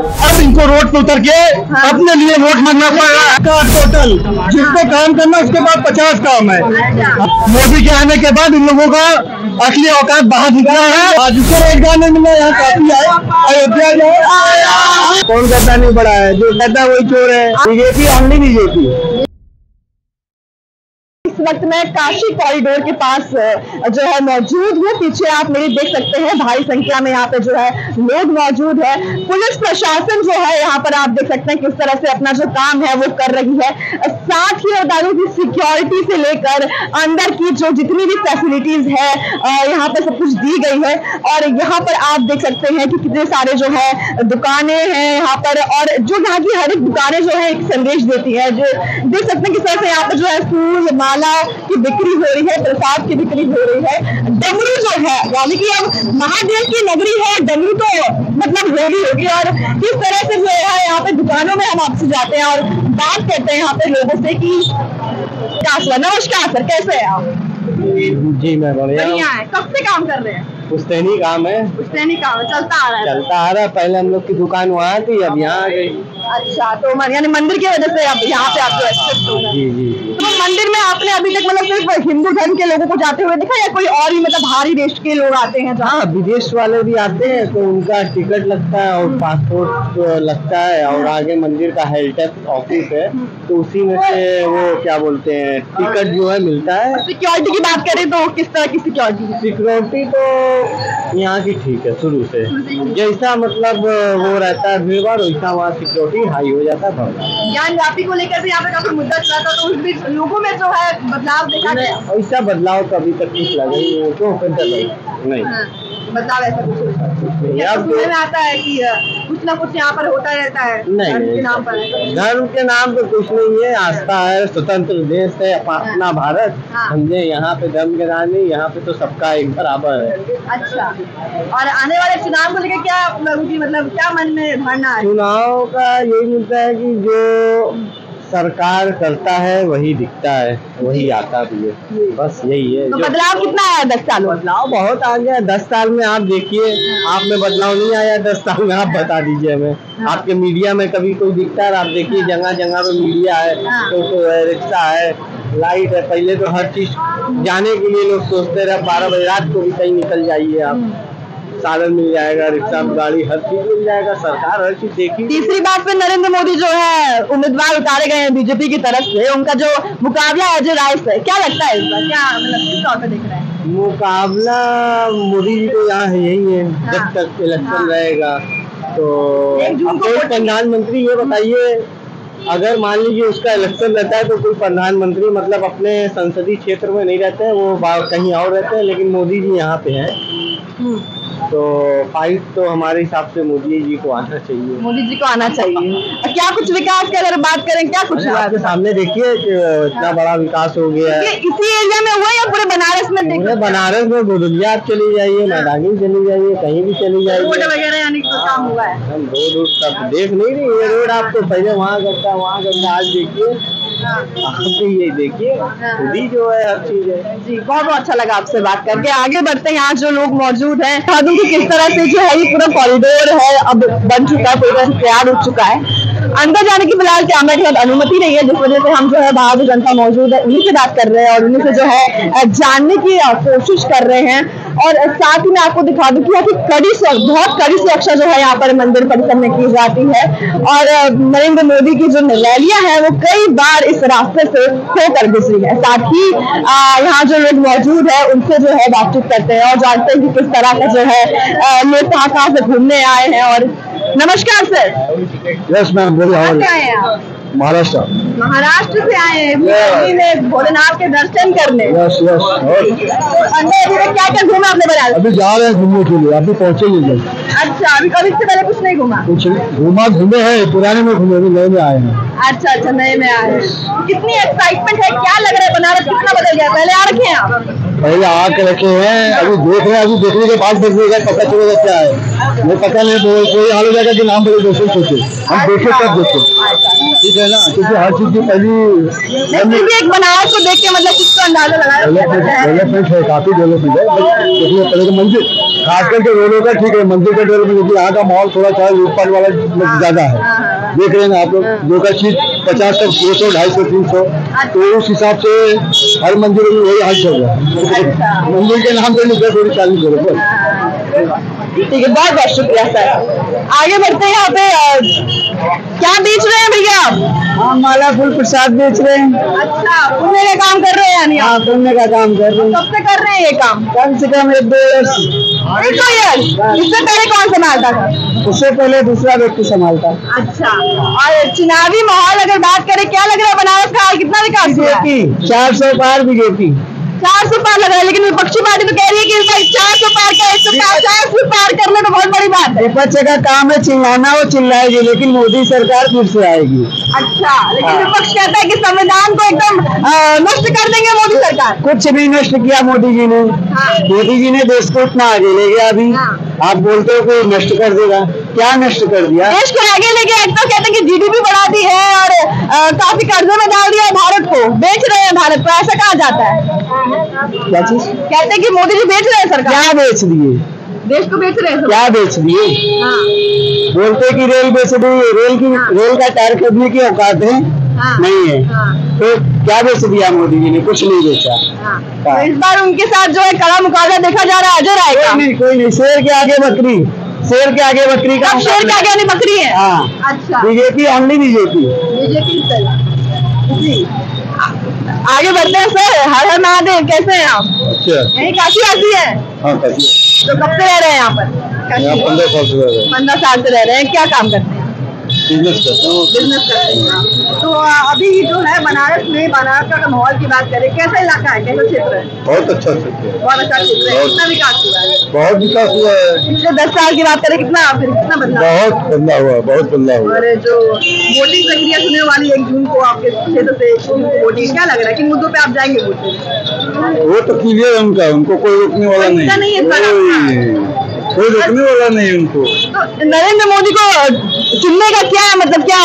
अब इनको रोड पे उतर के अपने लिए वोट मांगना पड़ेगा। का टोटल जिसको काम करना उसके बाद पचास काम है। मोदी के आने के बाद इन लोगों का असली औकात बाहर निकला है। आज उसको रोज़गार नहीं मिला यहाँ काफ़ी है अयोध्या जो कौन कहता नहीं बड़ा है? जो कहता है वही चोर है। बीजेपी ऑनली बीजेपी वक्त मैं काशी कॉरिडोर के पास जो है मौजूद हूँ। पीछे आप मेरी देख सकते हैं, भारी संख्या में यहाँ पे जो है लोग मौजूद है। पुलिस प्रशासन जो है, यहाँ पर आप देख सकते हैं किस तरह से अपना जो काम है, वो कर रही है। साथ ही बता कि सिक्योरिटी से लेकर अंदर की जो जितनी भी फैसिलिटीज़ है यहाँ पे सब कुछ दी गई है। और यहाँ पर आप देख सकते हैं कि कितने सारे जो है दुकानें हैं यहाँ पर। और जो यहाँ की हर एक दुकानें जो है, एक संदेश देती है। जो देख सकते हैं किस तरह से यहाँ पर जो है, फूल, माला की बिक्री हो रही है प्रसाद की बिक्री हो रही है। डमरू जो है यानी कि अब महादेव की नगरी है डमरू तो मतलब होली होगी। और किस तरह से जो है यहाँ पे दुकानों में हम आपसे जाते हैं और बात करते हैं यहाँ पे लोगों से की क्या सर नमस्कार सर कैसे हैं आप? जी मैं बढ़िया है। कब से काम कर रहे हैं? पुश्तैनी काम है। पुश्तैनी काम चलता आ रहा है। चलता आ रहा है। पहले हम लोग की दुकान वहाँ थी अब यहाँ आ गई। अच्छा तो मन- यानी मंदिर की वजह से अब यहाँ पे आपको हो जी जी तो मंदिर में आपने अभी तक मतलब सिर्फ़ हिंदू धर्म के लोगों को जाते हुए देखा या कोई और भी मतलब बाहरी देश के लोग आते हैं हाँ विदेश वाले भी आते हैं तो उनका टिकट लगता है और पासपोर्ट लगता है और आगे मंदिर का हेल्थ ऑफ़िस है तो उसी में से वो क्या बोलते हैं टिकट जो है मिलता है। सिक्योरिटी की बात करें तो किस तरह की सिक्योरिटी है? सिक्योरिटी तो यहाँ की ठीक है शुरू से। जैसा मतलब वो रहता है भीड़ भाड़ वैसा वहाँ सिक्योरिटी हाई हो जाता है। ज्ञान व्यापी को लेकर भी यहाँ पे काफ़ी मुद्दा चला था तो उस बीच लोगों में जो है बदलाव देखा गया। ऐसा बदलाव कभी अभी तक कुछ लगा ही नहीं नहीं नहीं। हाँ, बदलाव ऐसा कुछ। तो सुनने में आता है कि कुछ ना कुछ यहाँ पर होता रहता है। नहीं धर्म के नाम पर। धर्म के नाम पे कुछ नहीं है आस्था है स्वतंत्र देश है अपना अपना भारत। हाँ। समझे यहाँ पे धर्म के नाम नहीं यहाँ पे तो सबका एक बराबर है। अच्छा। और आने वाले चुनाव को लेकर क्या आप मतलब क्या मन में धारणा है? चुनाव का यही मुद्दा है की जो सरकार करता है वही दिखता है वही आता भी है। बस यही है। तो बदलाव कितना आया दस साल में? बदलाव बहुत आ गया। दस साल में आप देखिए आप में बदलाव नहीं आया। दस साल में आप बता दीजिए हमें। आपके मीडिया में कभी कोई दिखता है? आप देखिए जगह जगह पे मीडिया है टोटो है रिक्शा है लाइट है। पहले तो हर चीज़ जाने के लिए लोग सोचते रहे। बारह बजे रात को भी कहीं निकल जाइए आप। साधन मिल जाएगा रिक्शा गाड़ी हर चीज़ मिल जाएगा सरकार हर चीज़ देखी। तीसरी बात पे नरेंद्र मोदी जो है उम्मीदवार उतारे गए हैं बीजेपी की तरफ़ से उनका जो मुकाबला है जो राय से क्या लगता है इस बार? क्या मतलब किस तौर पे देख रहे हैं? मुकाबला मोदी जी तो यहाँ है यही है हाँ। जब तक इलेक्शन रहेगा तो प्रधानमंत्री ये बताइए अगर मान लीजिए उसका इलेक्शन रहता है तो कोई प्रधानमंत्री मतलब अपने संसदीय क्षेत्र में नहीं रहते हैं वो कहीं और रहते हैं लेकिन मोदी जी यहाँ पे हैं। तो फाइट तो हमारे हिसाब से मोदी जी को आना चाहिए। मोदी जी को आना चाहिए। क्या कुछ विकास की अगर बात करें क्या कुछ हुआ? आपके सामने देखिए इतना बड़ा विकास हो गया है। इसी एरिया में हुआ या पूरे बनारस में पूरे बनारस में गुरुलिया आप चली जाइए मैदानी चली जाइए कहीं भी चली रोड जाइए। वगैरह यानी काम हुआ है। हम रोड वोड सब देख नहीं रही ये रोड आपको पहले वहाँ करता है वहाँ करता आज देखिए। हाँ। आप ये देखिए खुद ही जो है हर चीज़ है। जी बहुत बहुत अच्छा लगा आपसे बात करके। आगे बढ़ते हैं यहाँ जो लोग मौजूद हैं बता दूँ कि किस तरह से जो है ये पूरा कॉरिडोर है अब बन चुका है पूरी तरह से तैयार हो चुका है। अंदर जाने की फ़िलहाल कैमरा के साथ अनुमति नहीं है जिस वजह से हम जो है बाहर जो जनता मौजूद है उन्हीं से बात कर रहे हैं और उन्हीं से जो है जानने की कोशिश कर रहे हैं। और साथ ही मैं आपको दिखा दूँ कि यहाँ की कड़ी से बहुत कड़ी सुरक्षा जो है यहाँ पर मंदिर परिसर में की जाती है। और नरेंद्र मोदी की जो रैलियाँ हैं वो कई बार इस रास्ते से होकर गुजरी है। साथ ही यहाँ जो लोग मौजूद है उनसे जो है बातचीत करते हैं और जानते हैं कि किस तरह का जो है लोग कहाँ कहाँ से घूमने आए हैं। और नमस्कार सर। यस मैम बोलिए आए हैं आप? महाराष्ट्र। महाराष्ट्र से आए हैं। भोलेनाथ के दर्शन करने। यस यस अंदर अभी क्या क्या घूमा आपने बनारस अभी जा रहे हैं घूमने के लिए अभी पहुँचे नहीं अच्छा अभी कभी इससे पहले कुछ नहीं घूमा? कुछ घूमा घूमे हैं पुराने में घूमे अभी नए में आए हैं। अच्छा अच्छा नए में आए हैं। कितनी एक्साइटमेंट है क्या लग रहा है बनारस? कितना बदल गया? पहले आ रखे हैं आप। पहले आके रखे हैं। अभी देख रहे हैं अभी देखने के बाद बदलेगा पता चलेगा क्या है। वो पता नहीं तो कोई हाल हो जाएगा कि नाम बदल दूसरे सोचे। हम देखे तब देखे। ठीक है ना? क्योंकि हर चीज़ की पहली एक देख के मतलब अंदाज़ा लगाया। है डेवलपमेंट है काफ़ी डेवलपमेंट है। देखिए पहले तो मंदिर खास करके रोडों का ठीक है मंदिर का डेवलपमेंट क्योंकि यहाँ का माहौल थोड़ा सा लूटपाट वाला ज़्यादा है हाँ, देख रहे हैं आप लोग जो का चीज़ पचास सौ दो सौ ढाई सौ तीन सौ तो उस हिसाब से हर मंदिर में वही हाल चल रहा है। मंदिर के नाम पे नहीं थोड़ी चालीस बस। ठीक है बहुत बहुत शुक्रिया सर। आगे बढ़ते हैं यहाँ पे क्या बेच रहे हैं भैया आप? हम माला फूल प्रसाद बेच रहे हैं। अच्छा पुण्य का काम कर रहे हैं यानी आप? हाँ पुण्य का काम कर रहे हैं। कब से कर रहे हैं ये काम? कम से कम एक दो वर्ष। एक दो ईयर इससे पहले कौन संभालता था? उससे पहले दूसरा व्यक्ति संभालता। अच्छा और चुनावी माहौल अगर बात करें क्या लग रहा है बनारस का हाल कितना विकास बीजेपी चार सौ पार बीजेपी। चार सौ पार लगा है लेकिन विपक्षी पार्टी तो कह रही है कि भाई चार सौ पार का एक सौ पार चार सौ पार करने तो बहुत बड़ी बात है। विपक्ष का काम है चिल्लाना वो चिल्लाएगी लेकिन मोदी सरकार फिर से आएगी। अच्छा लेकिन विपक्ष कहता है कि संविधान को एकदम नष्ट कर देंगे मोदी सरकार। कुछ भी नष्ट किया मोदी जी ने। हाँ। मोदी जी ने देश को इतना आगे ले गया अभी। हाँ। आप बोलते हो कि नष्ट कर देगा। क्या नष्ट कर दिया? देश को आगे लेके एक तो कहते हैं कि जीडीपी बढ़ा दी है और काफ़ी कर्जे में डाल दिया है भारत को। बेच रहे हैं भारत को ऐसा कहा जाता है। क्या चीज़? कहते हैं कि मोदी जी बेच रहे हैं सरकार। क्या बेच दिए? देश को बेच रहे हैं क्या बेच दिए? हाँ, बोलते कि रेल बेच दी रेल की रेल का टायर खरीदने की औकात है? हाँ, नहीं है। हाँ, तो क्या बेच दिया मोदी जी ने? कुछ नहीं बेचा। हाँ। हाँ। तो इस बार उनके साथ जो है कड़ा मुकाबला देखा जा रहा है अजय राय कोई नहीं कोई नहीं। शेर के आगे बकरी। शेर के आगे बकरी का अब शेर के आगे वाली बकरी है। हाँ। अच्छा। BJP only BJP. BJP ji. आगे बढ़ते हैं सर। हर हर महादेव कैसे हैं आप? अच्छा यही काशी आती है? हाँ कैसे तो कब से रह रहे हैं यहाँ पर? पंद्रह साल से रह रहे हैं। पंद्रह साल से रह रहे हैं। क्या काम करते हैं? बिज़नेस करते हैं। बिज़नेस करते हैं। तो अभी जो है बनारस में बनारस का माहौल की बात करें कैसा इलाका है? कैसा क्षेत्र है? बहुत अच्छा क्षेत्र है। बहुत अच्छा क्षेत्र है। कितना विकास हुआ है? बहुत विकास हुआ है। पिछले दस साल की बात करें कितना फिर कितना बदलाव? बहुत बदलाव हुआ है, बहुत बदलाव हुआ है। और जो वोटिंग प्रक्रिया सुनने वाली एक जून को आपके क्षेत्र से वोटिंग क्या लग रहा है? किन मुद्दों पे आप जाएँगे वोट वो तो क्लियर है उनका उनको कोई रोकने वाला नहीं। है कोई रोकने वाला नहीं उनको। तो नरेंद्र मोदी को चुनने का क्या मतलब क्या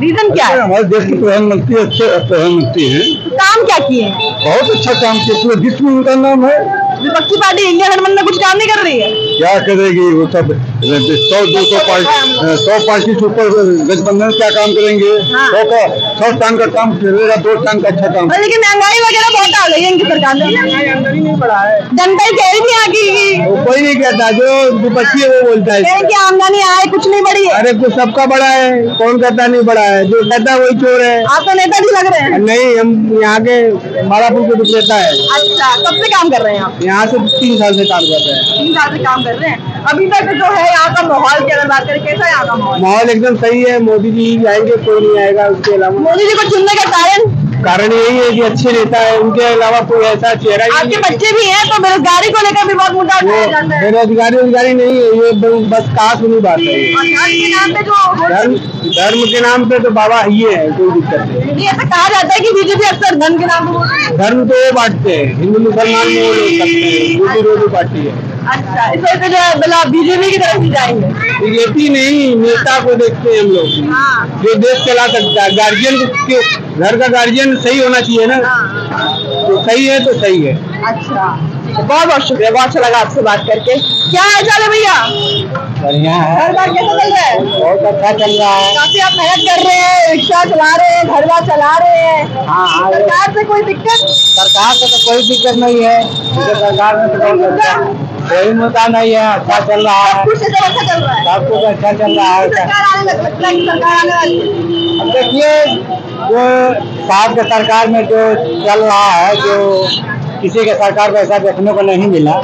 रीजन क्या है? हमारे देश के प्रधानमंत्री अच्छे प्रधानमंत्री हैं। काम क्या किए हैं? बहुत अच्छा काम किया पूरे विश्व में उनका नाम है। विपक्षी पार्टी इंडिया गठबंधन में कुछ काम नहीं कर रही है? क्या करेगी वो सब? सौ दो सौ पार्टी सौ पार्टी के ऊपर गठबंधन क्या काम करेंगे? हाँ। सौ का सौ टांग का काम करेगा दो टांग का अच्छा काम। लेकिन महँगाई वगैरह बहुत आ गई है इनकी सरकार में। आमदनी नहीं बढ़ा है। जनता ही कह रही वो कोई नहीं कहता जो विपक्षी है वो बोलता है। कि आमदनी आए कुछ नहीं बढ़ी है। अरे कुछ सबका बड़ा है कौन कहता नहीं बड़ा है? जो कहता है वही चोर है। आप तो नेता भी लग रहे हैं। नहीं हम यहाँ के मालापुर के विक्रेता है। अच्छा कब से काम कर रहे हैं आप? यहाँ से तीन साल से काम कर रहे हैं। तीन साल से काम कर रहे हैं। अभी तक जो है यहाँ का माहौल की अगर बात करें कैसा है यहाँ का माहौल? माहौल एकदम सही है मोदी जी आएँगे कोई नहीं आएगा उसके अलावा। मोदी जी को चुनने का कारण? कारण यही है कि अच्छे नेता है उनके अलावा कोई ऐसा चेहरा आपके बच्चे भी हैं तो बेरोजगारी को लेकर भी बहुत मुद्दा उठाया जाता है। बेरोजगारी रोजगारी नहीं है ये बस कहा सुनी बात है। धर्म के नाम पे धर्म के नाम पे तो बाबा ये है कोई दिक्कत नहीं। ऐसा कहा जाता है कि बीजेपी अक्सर धर्म के नाम पे धर्म तो वो बांटते हैं हिंदू मुसलमान में वो लोग करते हैं वो विरोधी पार्टी है। अच्छा इस वजह से जो है मतलब बीजेपी की तरफ़ ही जाएँगे। बीजेपी नहीं नेता को देखते हैं हम लोग। हाँ। जो देश चला सकता है गार्जियन के घर का गार्जियन सही होना चाहिए ना। हाँ। तो सही है तो सही है। अच्छा। बहुत बहुत शुक्रिया बहुत अच्छा लगा आपसे बात करके। क्या हाल चाल है भैया? बढ़िया है। घर बार कैसा चल रहा है? बहुत अच्छा चल रहा है। काफ़ी आप मेहनत कर रहे हैं रिक्शा चला रहे हैं घर बार चला रहे हैं। हाँ हाँ। सरकार से कोई दिक्कत? सरकार से तो कोई दिक्कत नहीं है। सरकार में तो कोई मुद्दा नहीं है अच्छा चल रहा है। सब अच्छा चल रहा है। सब कुछ अच्छा चल रहा है है अब देखिए जो साहब के सरकार में जो चल रहा है जो किसी के सरकार को ऐसा देखने को नहीं मिला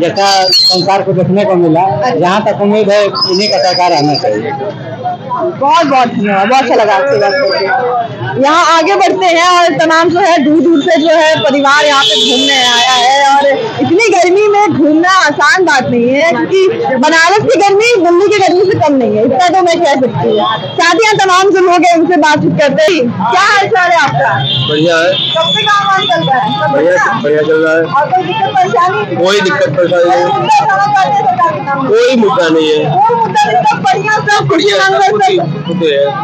जैसा संसार को देखने को मिला जहाँ तक उम्मीद है इन्हीं का सरकार आना चाहिए। बहुत बहुत धन्यवाद। बहुत अच्छा लगा आपसे बात करके। यहाँ आगे बढ़ते हैं और तमाम जो है दूर दूर से जो है परिवार यहाँ पे घूमने आया है और इतनी गर्मी में घूमना आसान बात नहीं है क्योंकि बनारस की गर्मी दिल्ली की गर्मी से कम नहीं है इतना तो मैं कह सकती हूँ। साथ ही तमाम जो लोग हैं उनसे बातचीत करते ही। क्या हाल चाल है आपका? बढ़िया है। कब से काम वाम चल रहा है? बढ़िया बढ़िया? चल रहा है। कोई दिक्कत परेशानी? कोई दिक्कत परेशानी कोई नहीं। मुद्दा नहीं है। बढ़िया सब खुशी है।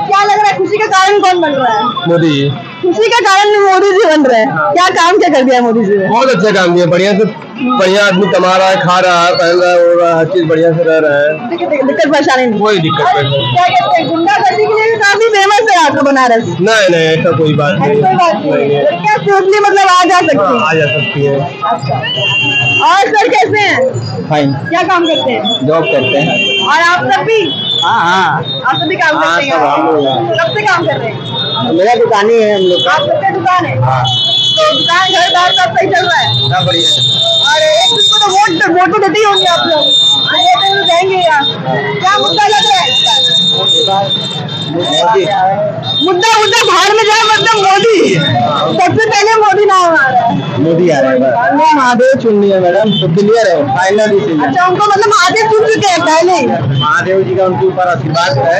क्या लग रहा है खुशी का कारण कौन बन रहा है? मोदी जी। खुशी का कारण मोदी जी बन रहे हैं। हाँ। क्या काम क्या कर दिया मोदी जी ने? बहुत अच्छा काम किया बढ़िया से बढ़िया आदमी कमा रहा है खा रहा है पहन रहा है ओढ़ रहा है हर चीज़ बढ़िया से रह रहा है। दिक्कत दिक्कत परेशानी नहीं। कोई दिक्कत क्या कहते हैं गुंडागर्दी के लिए काफ़ी फ़ेमस है आपका बनारस। नहीं नहीं ऐसा कोई बात नहीं। क्या मतलब आ जा सकती हाँ, है आ जा सकती है। और सर कैसे हैं? फाइन क्या काम करते हैं? जॉब करते हैं। और आप सब भी? हाँ हाँ। आप सभी काम हाँ, करते हैं। हैं। कब से काम कर रहे हैं? मेरा दुकान ही है हम लोग आप सबका दुकान है? हाँ। तो दुकान घर बार सब सही चल रहा है? और एक दूसरे को तो वोट वोट तो देते ही होंगे आप लोग। तो जाएँगे यहाँ। क्या मुद्दा लग रहा है? इसका मुद्दा मुद्दा बाहर में जाए मतलब मोदी। सबसे पहले मोदी नाम आ रहा है। मोदी आ रहा है महादेव चुन लिया मैडम तो क्लियर है फाइनल डिसीज़न अच्छा उनको मतलब महादेव चुन चुके हैं पहले महादेव जी का उनके ऊपर आशीर्वाद है।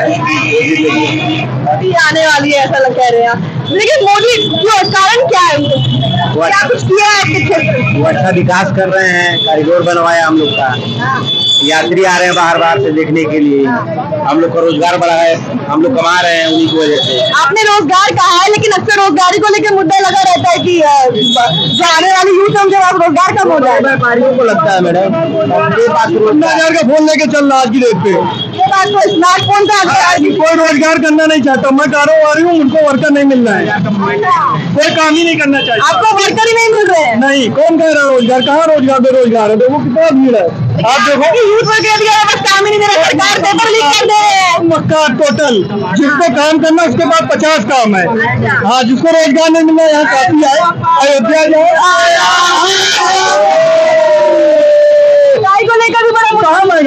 मोदी आने वाली है ऐसा लग कह रहे हैं। लेकिन मोदी क्यों कारण क्या है? उनको? क्या कुछ किया है आपके क्षेत्र में? वो अच्छा विकास कर रहे हैं कॉरिडोर बनवाया हम लोग का। यात्री आ रहे हैं बाहर बाहर से देखने के लिए। हम लोग का रोज़गार बढ़ा है हम लोग कमा रहे हैं उन्हीं की वजह से। आपने रोज़गार कहा है लेकिन अक्सर रोजगारी को लेकर मुद्दा लगा रहता है कि जो आने वाली यूथ है उनके पास रोज़गार कम हो जाएगा व्यापारियों को लगता है मैडम। का फ़ोन लेके चल रहा आज की डेट पे तो स्मार्टफ़ोन कोई रोज़गार करना नहीं चाहता। मैं कारोबारी हूँ उनको वर्कर नहीं मिल रहा है। कोई काम ही नहीं करना चाहता आपको वर्कर ही नहीं मिल रहे हैं? नहीं कौन कह रहा है रोज़गार? कहाँ रोज़गार बेरोजगार है? देखो कितना भीड़ है। आप देखो। यूथ वर्कर बस काम ही नहीं दे रहे सरकार पेपर लीक कर दे रहे हैं। मक्का टोटल जिसको काम करना उसके पास पचास काम है। हाँ जिसको रोज़गार नहीं मिल रहा यहाँ काफ़ी आए अयोध्या जाए महँगाई को लेकर भी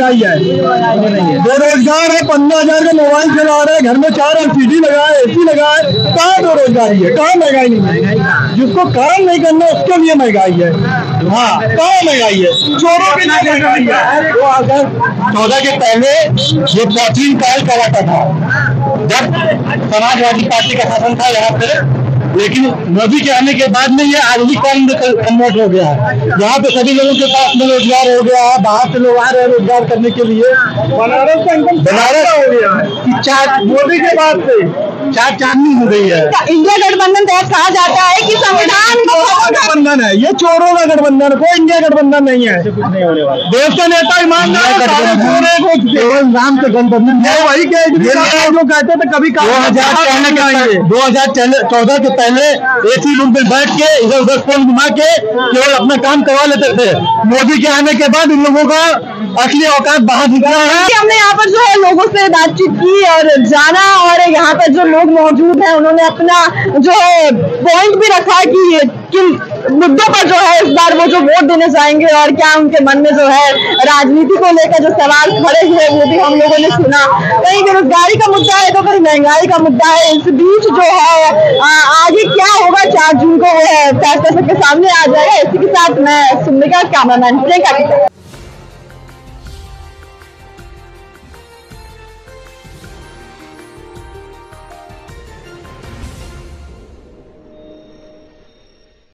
महँगाई है। बेरोजगार है पंद्रह हज़ार का मोबाइल चला रहे है, घर में चार एलसीडी लगा है एसी लगा है कहाँ बेरोजगारी है? कहाँ महँगाई नहीं है? जिसको काम नहीं करना, उसके लिए महँगाई है। हाँ कहाँ महँगाई है? चोरों के महँगाई है। चौदह के पहले ये प्राचीन काल कहलाता था। जब समाजवादी पार्टी का शासन था, यहाँ पे लेकिन मोदी के आने के बाद में ये आधुनिक काम में कन्वर्ट हो गया है। यहाँ पे सभी लोगों के पास में रोज़गार हो गया है बाहर से लोग आ रहे हैं रोज़गार करने के लिए। बनारस का एकदम बनारस हो गया? है मोदी के बाद से चार चांदनी हो गई है। इंडिया गठबंधन तहत कहा जाता है कि संविधान गठबंधन है ये चोरों का गठबंधन कोई इंडिया गठबंधन नहीं है। कुछ नहीं होने वाला। देश का नेता ईमानदार नाम से गठबंधन वही के जो कहते थे कभी दो हज़ार चौदह के दो हज़ार चौदह के पहले एसी रूम में बैठ के इधर उधर फ़ोन घुमा के केवल अपना काम करवा लेते थे। मोदी के आने के बाद इन लोगों का असली औकात बाहर निकला है। हमने यहाँ पर जो है लोगों से बातचीत की और जाना और यहाँ पर जो लोग मौजूद हैं उन्होंने अपना जो है पॉइंट भी रखा कि किन मुद्दों पर जो है इस बार वो जो वोट देने जाएँगे और क्या उनके मन में जो है राजनीति को लेकर जो सवाल खड़े हुए वो भी हम लोगों ने सुना। कहीं बेरोजगारी का मुद्दा है तो कहीं महँगाई का मुद्दा है। इस बीच जो है आ, आगे क्या होगा? चार जून को वो है फैसला सबके सामने आ जाएगा। इसी के साथ मैं सुनने का कैमरामैन प्रियंका